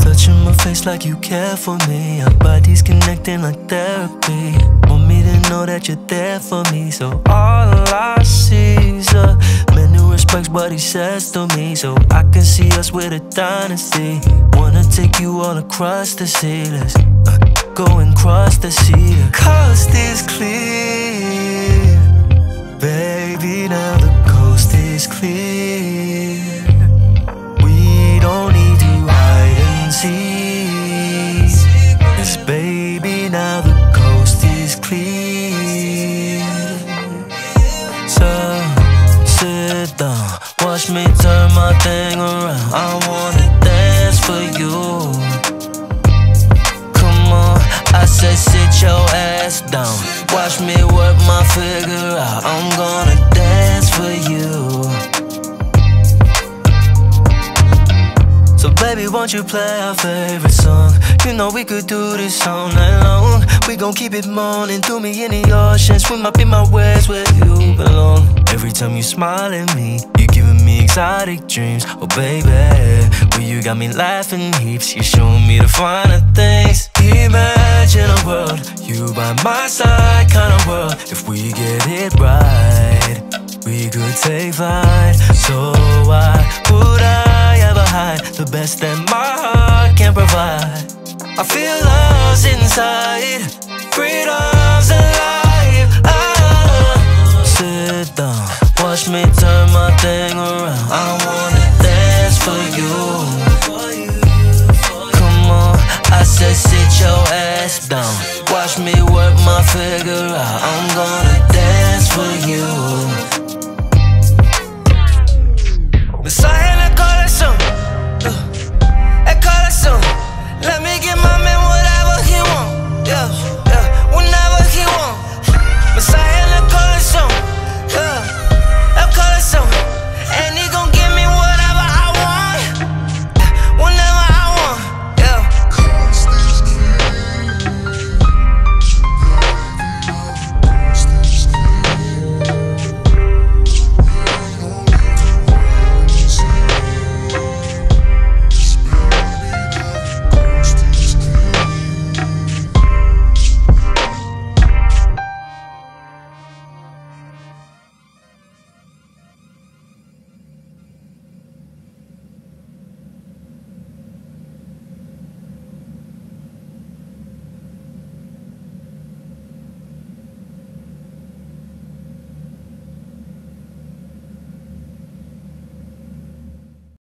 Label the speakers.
Speaker 1: Touching my face like you care for me. Our bodies connecting like therapy. Want me to know that you're there for me. So all I see is a respects what he says to me. So I can see us with a dynasty. Wanna take you all across the sea. Let's uh, go and cross the sea. Coast is clear. Me turn my thing around. I wanna dance for you. Come on, I said sit your ass down. Watch me work my figure out. I'm gonna dance for you. So baby, won't you play our favorite song? You know we could do this all night long. We gon' keep it morning, through me in the ocean. Swim up in my waves where you belong. Every time you smile at me, you're giving me exotic dreams. Oh baby, well you got me laughing heaps. You're showing me the finer things. Imagine a world, you by my side, kind of world. If we get it right, we could take flight. So why would I ever hide the best that my heart can provide? I feel lost inside, freedom's alive. Me turn my thing around. I wanna dance for you. Come on, I said sit your ass down. Watch me work my figure out. I'm gonna dance for you.